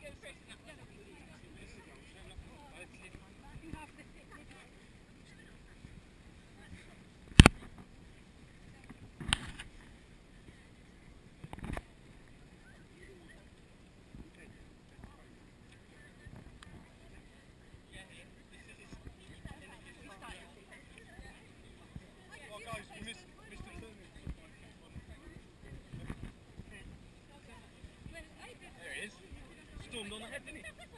get a picture now. Anthony.